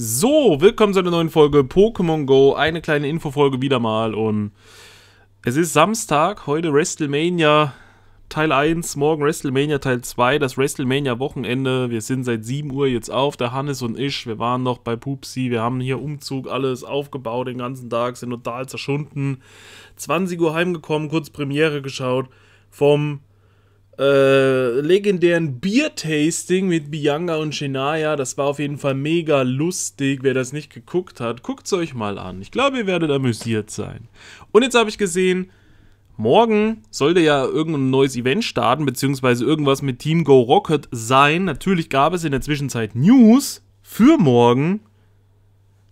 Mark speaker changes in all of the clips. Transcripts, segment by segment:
Speaker 1: So, willkommen zu einer neuen Folge Pokémon Go. Eine kleine Infofolge wieder mal und es ist Samstag, heute WrestleMania Teil 1, morgen WrestleMania Teil 2, das WrestleMania Wochenende. Wir sind seit 7 Uhr jetzt auf, der Hannes und ich. Wir waren noch bei Pupsi, wir haben hier Umzug, alles aufgebaut den ganzen Tag, sind total zerschunden. 20 Uhr heimgekommen, kurz Premiere geschaut vom äh, legendären Bier-Tasting mit Bianca und Shania. Das war auf jeden Fall mega lustig. Wer das nicht geguckt hat, guckt es euch mal an. Ich glaube, ihr werdet amüsiert sein. Und jetzt habe ich gesehen, morgen sollte ja irgendein neues Event starten, beziehungsweise irgendwas mit Team Go Rocket sein. Natürlich gab es in der Zwischenzeit News für morgen.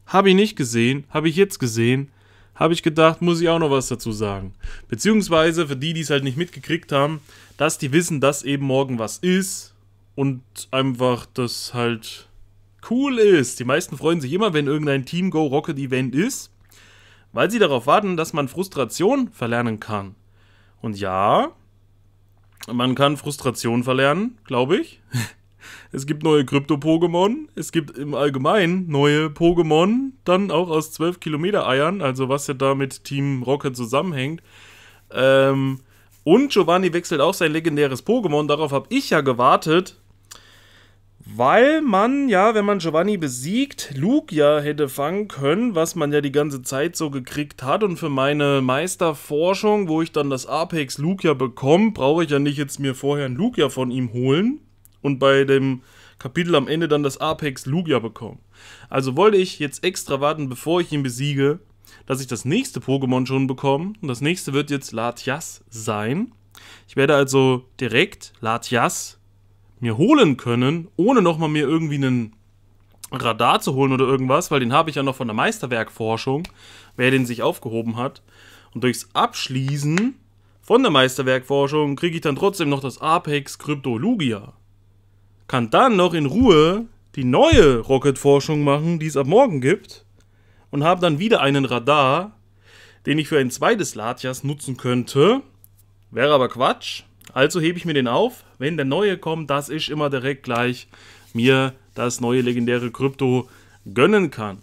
Speaker 1: Habe ich nicht gesehen, habe ich jetzt gesehen habe ich gedacht, muss ich auch noch was dazu sagen. Beziehungsweise für die, die es halt nicht mitgekriegt haben, dass die wissen, dass eben morgen was ist und einfach das halt cool ist. Die meisten freuen sich immer, wenn irgendein Team Go Rocket Event ist, weil sie darauf warten, dass man Frustration verlernen kann. Und ja, man kann Frustration verlernen, glaube ich. Es gibt neue Krypto-Pokémon. Es gibt im Allgemeinen neue Pokémon, dann auch aus 12 Kilometer Eiern, also was ja da mit Team Rocket zusammenhängt. Ähm, und Giovanni wechselt auch sein legendäres Pokémon. Darauf habe ich ja gewartet. Weil man ja, wenn man Giovanni besiegt, Lugia hätte fangen können, was man ja die ganze Zeit so gekriegt hat. Und für meine Meisterforschung, wo ich dann das Apex Lugia bekomme, brauche ich ja nicht jetzt mir vorher ein Lugia von ihm holen und bei dem Kapitel am Ende dann das Apex Lugia bekommen. Also wollte ich jetzt extra warten, bevor ich ihn besiege, dass ich das nächste Pokémon schon bekomme. Und das nächste wird jetzt Latias sein. Ich werde also direkt Latias mir holen können, ohne nochmal mir irgendwie einen Radar zu holen oder irgendwas, weil den habe ich ja noch von der Meisterwerkforschung, wer den sich aufgehoben hat. Und durchs Abschließen von der Meisterwerkforschung kriege ich dann trotzdem noch das Apex Krypto Lugia kann dann noch in Ruhe die neue Rocket-Forschung machen, die es ab morgen gibt, und habe dann wieder einen Radar, den ich für ein zweites Latias nutzen könnte. Wäre aber Quatsch. Also hebe ich mir den auf. Wenn der neue kommt, dass ich immer direkt gleich mir das neue legendäre Krypto gönnen kann.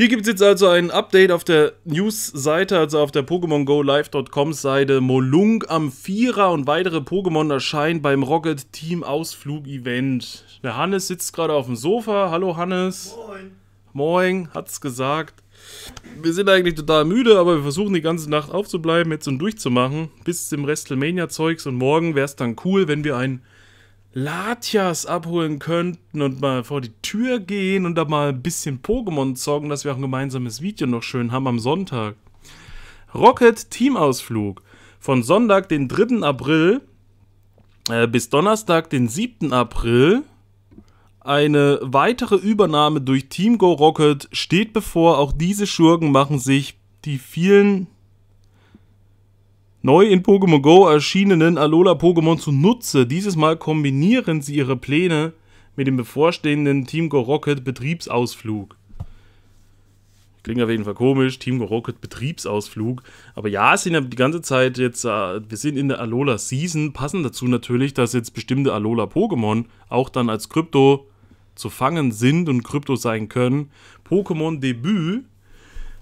Speaker 1: Hier gibt es jetzt also ein Update auf der News-Seite, also auf der Pokémon Go Live.com Seite. Molung am Vierer und weitere Pokémon erscheinen beim Rocket Team Ausflug Event. Der Hannes sitzt gerade auf dem Sofa. Hallo Hannes. Moin. Moin, hat's gesagt. Wir sind eigentlich total müde, aber wir versuchen die ganze Nacht aufzubleiben, jetzt und durchzumachen. Bis zum WrestleMania-Zeugs und morgen wäre es dann cool, wenn wir ein Latias abholen könnten und mal vor die Tür gehen und da mal ein bisschen Pokémon zocken, dass wir auch ein gemeinsames Video noch schön haben am Sonntag. Rocket Teamausflug. Von Sonntag, den 3. April äh, bis Donnerstag, den 7. April. Eine weitere Übernahme durch Team Go Rocket steht bevor. Auch diese Schurken machen sich die vielen neu in Pokémon Go erschienenen Alola-Pokémon zunutze. Dieses Mal kombinieren sie ihre Pläne mit dem bevorstehenden Team Go Rocket Betriebsausflug. Klingt auf jeden Fall komisch, Team Go Rocket Betriebsausflug. Aber ja, es sind ja die ganze Zeit jetzt, äh, wir sind in der Alola Season, passend dazu natürlich, dass jetzt bestimmte Alola-Pokémon auch dann als Krypto zu fangen sind und Krypto sein können. Pokémon Debüt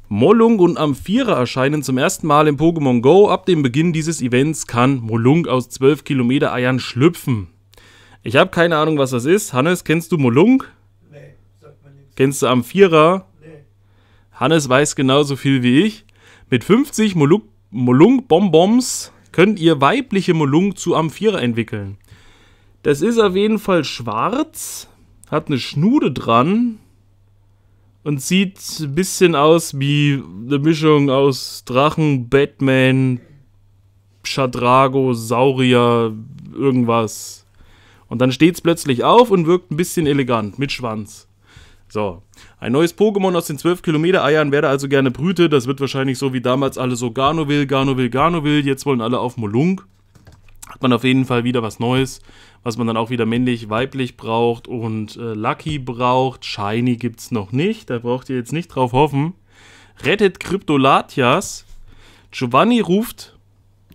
Speaker 1: Mollung und Amphira erscheinen zum ersten Mal im Pokémon Go. Ab dem Beginn dieses Events kann Mollung aus 12 Kilometer Eiern schlüpfen. Ich habe keine Ahnung, was das ist. Hannes, kennst du Mollung? Nee, sagt mir nichts. Kennst du Amphira? Nee. Hannes weiß genauso viel wie ich. Mit 50 Mollung-Bonbons könnt ihr weibliche Mollung zu Amphira entwickeln. Das ist auf jeden Fall schwarz, hat eine Schnude dran, und sieht ein bisschen aus wie eine Mischung aus Drachen, Batman, Shadrago, Saurier, irgendwas. Und dann steht es plötzlich auf und wirkt ein bisschen elegant mit Schwanz. So, ein neues Pokémon aus den 12 Kilometer Eiern werde also gerne brüte. Das wird wahrscheinlich so wie damals alle so Garnoville, Garnoville, Garnoville. Jetzt wollen alle auf Molung. Hat man auf jeden Fall wieder was Neues was man dann auch wieder männlich, weiblich braucht und äh, Lucky braucht. Shiny gibt es noch nicht, da braucht ihr jetzt nicht drauf hoffen. Rettet Kryptolatias. Giovanni ruft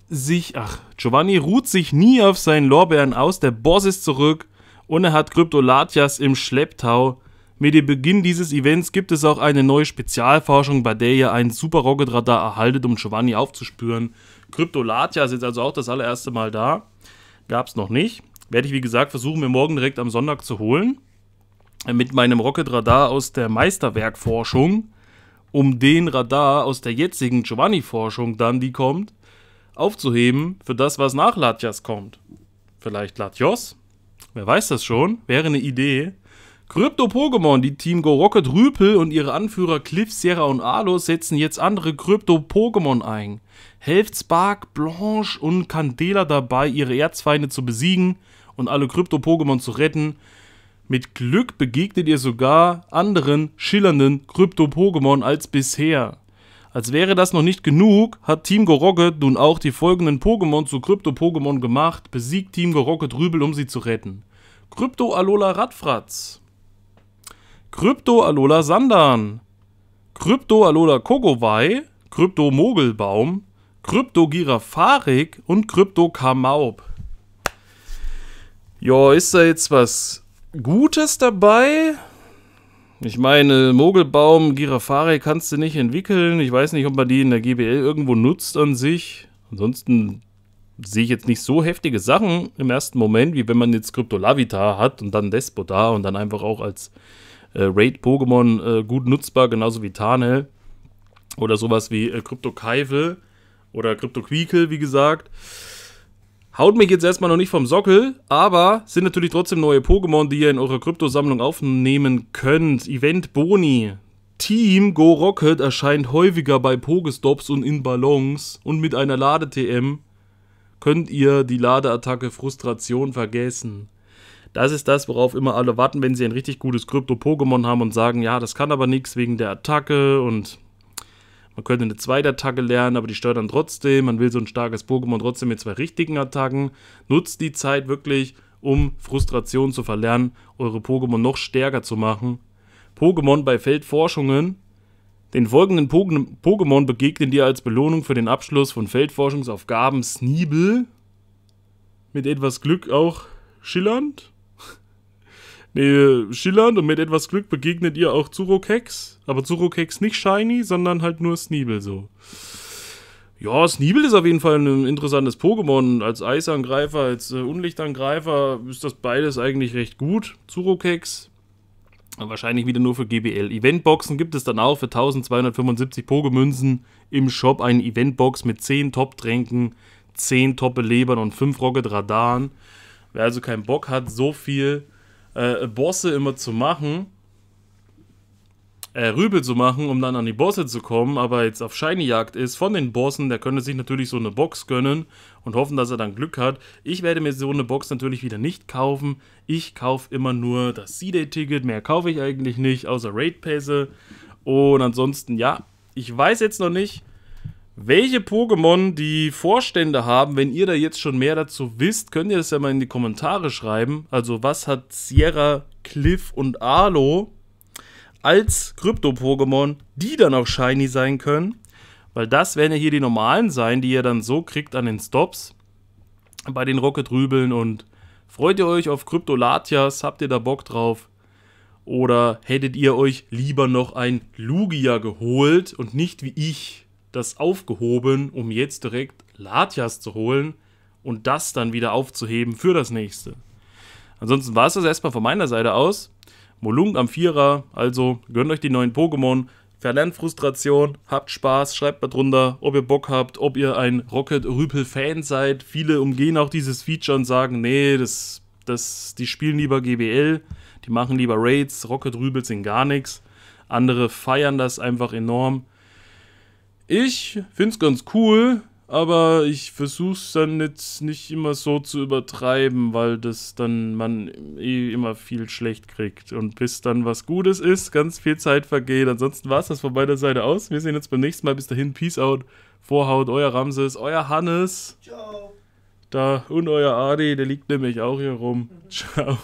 Speaker 1: sich, ach, Giovanni ruht sich nie auf seinen Lorbeeren aus. Der Boss ist zurück und er hat Kryptolatias im Schlepptau Mit dem Beginn dieses Events gibt es auch eine neue Spezialforschung, bei der ihr ein Super Rocket Radar erhaltet, um Giovanni aufzuspüren. Kryptolatia ist jetzt also auch das allererste Mal da. Gab es noch nicht. Werde ich, wie gesagt, versuchen, mir morgen direkt am Sonntag zu holen. Mit meinem Rocket Radar aus der Meisterwerkforschung, um den Radar aus der jetzigen Giovanni-Forschung dann, die kommt, aufzuheben für das, was nach Latias kommt. Vielleicht Latios? Wer weiß das schon? Wäre eine Idee. Krypto-Pokémon, die Team Go Rocket Rüpel und ihre Anführer Cliff, Sierra und Alo setzen jetzt andere Krypto-Pokémon ein. Helft Spark, Blanche und Candela dabei, ihre Erzfeinde zu besiegen und alle Krypto-Pokémon zu retten. Mit Glück begegnet ihr sogar anderen schillernden Krypto-Pokémon als bisher. Als wäre das noch nicht genug, hat Team Go Rocket nun auch die folgenden Pokémon zu Krypto-Pokémon gemacht, besiegt Team Go Rocket Rübel, um sie zu retten. Krypto Alola Radfratz, Krypto Alola Sandan, Krypto Alola Kogowai, Krypto Mogelbaum, Krypto Girafarik und Krypto Kamaub. Ja, ist da jetzt was Gutes dabei? Ich meine, Mogelbaum, Girafarik kannst du nicht entwickeln. Ich weiß nicht, ob man die in der GBL irgendwo nutzt an sich. Ansonsten sehe ich jetzt nicht so heftige Sachen im ersten Moment, wie wenn man jetzt Kryptolavita hat und dann Despota und dann einfach auch als äh, Raid-Pokémon äh, gut nutzbar, genauso wie Tarnel. Oder sowas wie äh, Krypto-Keivel oder Krypto-Quiekel, wie gesagt. Haut mich jetzt erstmal noch nicht vom Sockel, aber sind natürlich trotzdem neue Pokémon, die ihr in eurer Kryptosammlung aufnehmen könnt. Event Boni. Team Go Rocket erscheint häufiger bei Pokestops und in Ballons und mit einer Lade-TM könnt ihr die Ladeattacke Frustration vergessen. Das ist das, worauf immer alle warten, wenn sie ein richtig gutes Krypto-Pokémon haben und sagen, ja, das kann aber nichts wegen der Attacke und man könnte eine zweite Attacke lernen, aber die stört dann trotzdem. Man will so ein starkes Pokémon trotzdem mit zwei richtigen Attacken. Nutzt die Zeit wirklich, um Frustration zu verlernen, eure Pokémon noch stärker zu machen. Pokémon bei Feldforschungen. Den folgenden Pokémon begegnen dir als Belohnung für den Abschluss von Feldforschungsaufgaben Sneebel. Mit etwas Glück auch schillernd. Nee, schillernd und mit etwas Glück begegnet ihr auch Zurokex. Aber Zurokex nicht shiny, sondern halt nur Sneebel so. Ja, Sneebel ist auf jeden Fall ein interessantes Pokémon. Als Eisangreifer, als äh, Unlichtangreifer ist das beides eigentlich recht gut. Zurokex. Wahrscheinlich wieder nur für GBL. Eventboxen gibt es dann auch für 1275 Pogemünzen im Shop. Eine Eventbox mit 10 Top-Tränken, 10 Top-Belebern und 5 Rocket-Radaren. Wer also keinen Bock hat, so viel äh, Bosse immer zu machen, äh, Rübel zu machen, um dann an die Bosse zu kommen, aber jetzt auf Shiny-Jagd ist von den Bossen, der könnte sich natürlich so eine Box gönnen und hoffen, dass er dann Glück hat. Ich werde mir so eine Box natürlich wieder nicht kaufen. Ich kaufe immer nur das C-Day-Ticket, mehr kaufe ich eigentlich nicht, außer Raid-Pässe. Und ansonsten, ja, ich weiß jetzt noch nicht, welche Pokémon die Vorstände haben. Wenn ihr da jetzt schon mehr dazu wisst, könnt ihr das ja mal in die Kommentare schreiben. Also was hat Sierra, Cliff und Arlo als Krypto-Pokémon, die dann auch shiny sein können? Weil das werden ja hier die normalen sein, die ihr dann so kriegt an den Stops. Bei den Rocket-Rübeln und freut ihr euch auf Kryptolatias? Habt ihr da Bock drauf? Oder hättet ihr euch lieber noch ein Lugia geholt und nicht wie ich das aufgehoben, um jetzt direkt Latias zu holen und das dann wieder aufzuheben für das nächste. Ansonsten war es das erstmal von meiner Seite aus. Molung am Vierer, also gönnt euch die neuen Pokémon, verlernt Frustration, habt Spaß, schreibt mal drunter, ob ihr Bock habt, ob ihr ein Rocket-Rüpel-Fan seid. Viele umgehen auch dieses Feature und sagen, nee, das, das, die spielen lieber GBL, die machen lieber Raids, Rocket-Rübel sind gar nichts. Andere feiern das einfach enorm. Ich finde es ganz cool, aber ich versuche es dann jetzt nicht immer so zu übertreiben, weil das dann man eh immer viel schlecht kriegt. Und bis dann was Gutes ist, ganz viel Zeit vergeht. Ansonsten war es das von meiner Seite aus. Wir sehen uns beim nächsten Mal. Bis dahin, Peace out. Vorhaut, euer Ramses, euer Hannes. Ciao. Da und euer Adi, der liegt nämlich auch hier rum. Ciao.